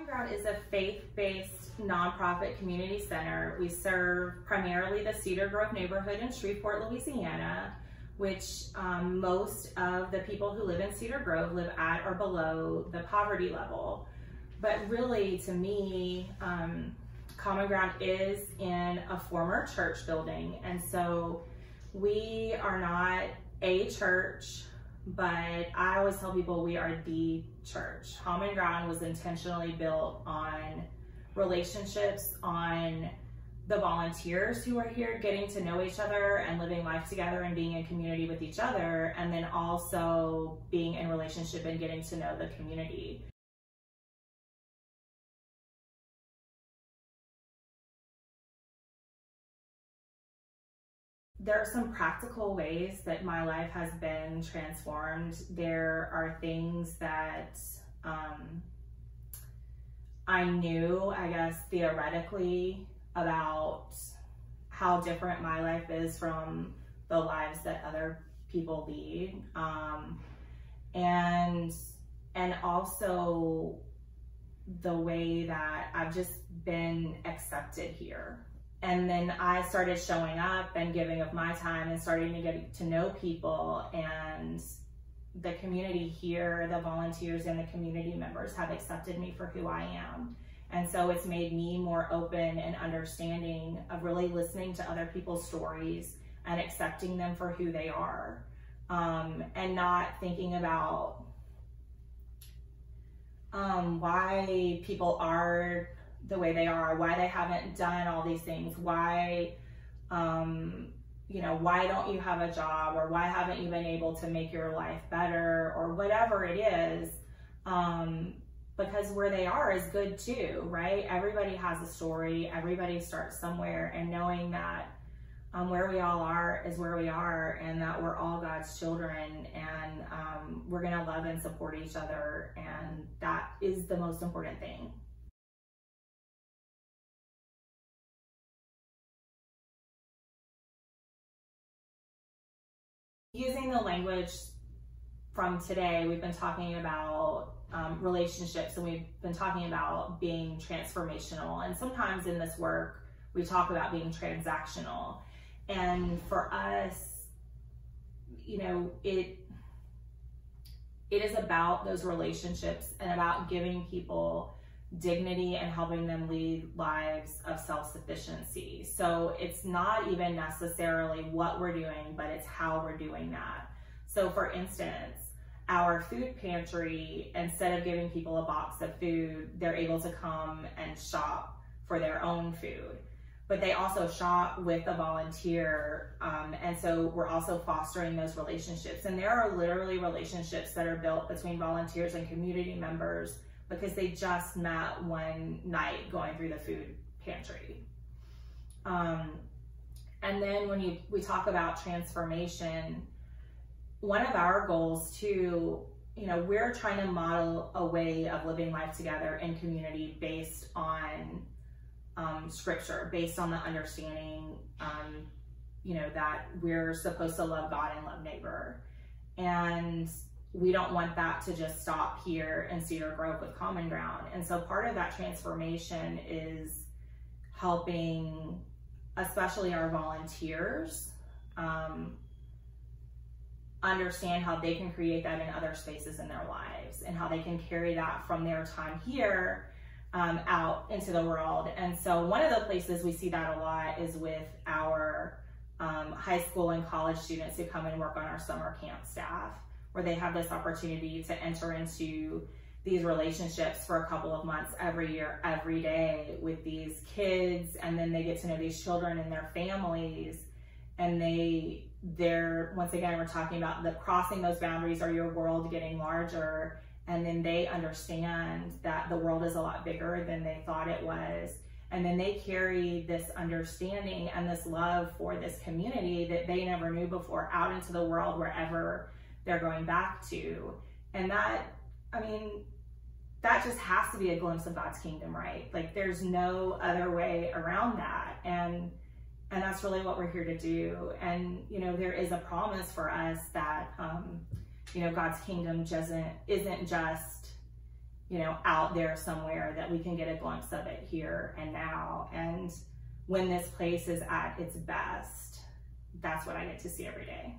Common Ground is a faith-based nonprofit community center. We serve primarily the Cedar Grove neighborhood in Shreveport, Louisiana, which um, most of the people who live in Cedar Grove live at or below the poverty level. But really, to me, um, Common Ground is in a former church building. And so we are not a church, but I always tell people we are the church. Common Ground was intentionally built on relationships, on the volunteers who are here getting to know each other and living life together and being in community with each other, and then also being in relationship and getting to know the community. There are some practical ways that my life has been transformed. There are things that um, I knew, I guess, theoretically about how different my life is from the lives that other people lead. Um, and, and also the way that I've just been accepted here and then I started showing up and giving of my time and starting to get to know people and the community here, the volunteers and the community members have accepted me for who I am. And so it's made me more open and understanding of really listening to other people's stories and accepting them for who they are. Um, and not thinking about um, why people are the way they are, why they haven't done all these things, why, um, you know, why don't you have a job or why haven't you been able to make your life better or whatever it is. Um, because where they are is good too, right? Everybody has a story, everybody starts somewhere, and knowing that um, where we all are is where we are, and that we're all God's children, and um, we're gonna love and support each other, and that is the most important thing. Using the language from today, we've been talking about um, relationships and we've been talking about being transformational. And sometimes in this work, we talk about being transactional. And for us, you know, it it is about those relationships and about giving people dignity and helping them lead lives of self-sufficiency. So it's not even necessarily what we're doing, but it's how we're doing that. So for instance, our food pantry, instead of giving people a box of food, they're able to come and shop for their own food. But they also shop with a volunteer. Um, and so we're also fostering those relationships. And there are literally relationships that are built between volunteers and community members because they just met one night going through the food pantry. Um, and then when you we talk about transformation, one of our goals too, you know, we're trying to model a way of living life together in community based on um, scripture, based on the understanding, um, you know, that we're supposed to love God and love neighbor. And we don't want that to just stop here in Cedar Grove with Common Ground. And so part of that transformation is helping, especially our volunteers, um, understand how they can create that in other spaces in their lives and how they can carry that from their time here um, out into the world. And so one of the places we see that a lot is with our um, high school and college students who come and work on our summer camp staff where they have this opportunity to enter into these relationships for a couple of months every year, every day with these kids. And then they get to know these children and their families. And they, they're, once again, we're talking about the crossing those boundaries or your world getting larger. And then they understand that the world is a lot bigger than they thought it was. And then they carry this understanding and this love for this community that they never knew before out into the world wherever they're going back to. And that, I mean, that just has to be a glimpse of God's kingdom, right? Like there's no other way around that. And and that's really what we're here to do. And you know, there is a promise for us that um, you know, God's kingdom doesn't isn't just you know, out there somewhere that we can get a glimpse of it here and now. And when this place is at its best, that's what I get to see every day.